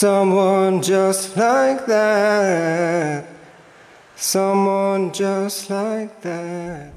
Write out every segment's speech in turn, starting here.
Someone just like that. Someone just like that.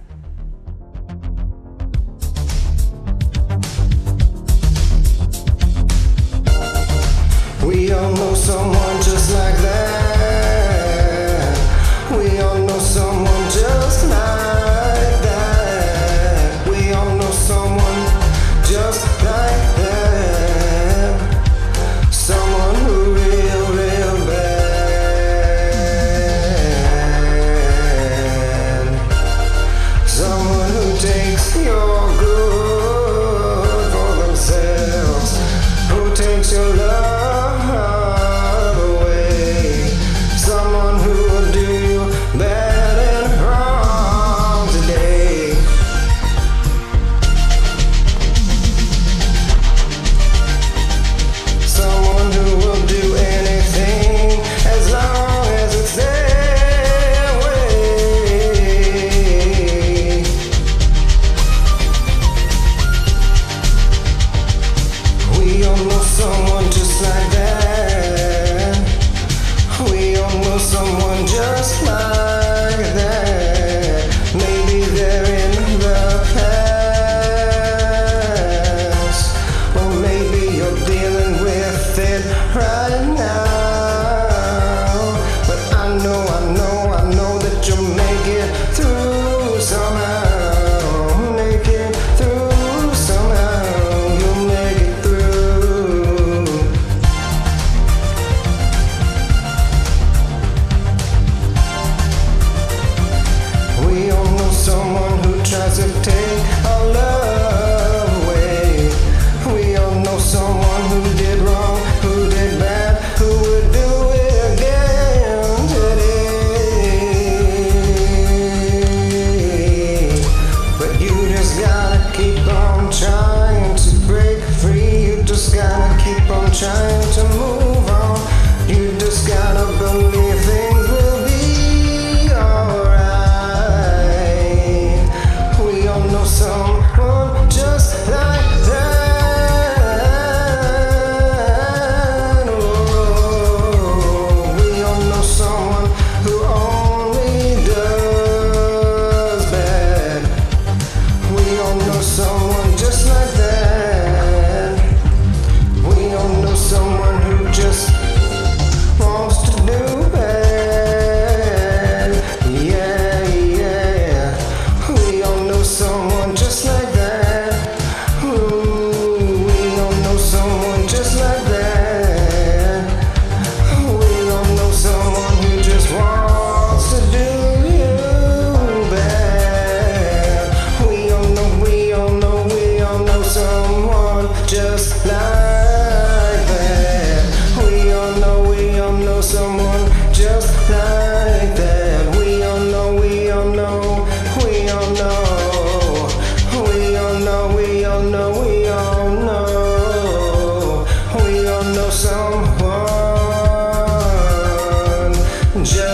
someone just like that. Maybe they're in the past, or maybe you're dealing with it right now. But I know, I know, I know that you'll make it through. to move. 자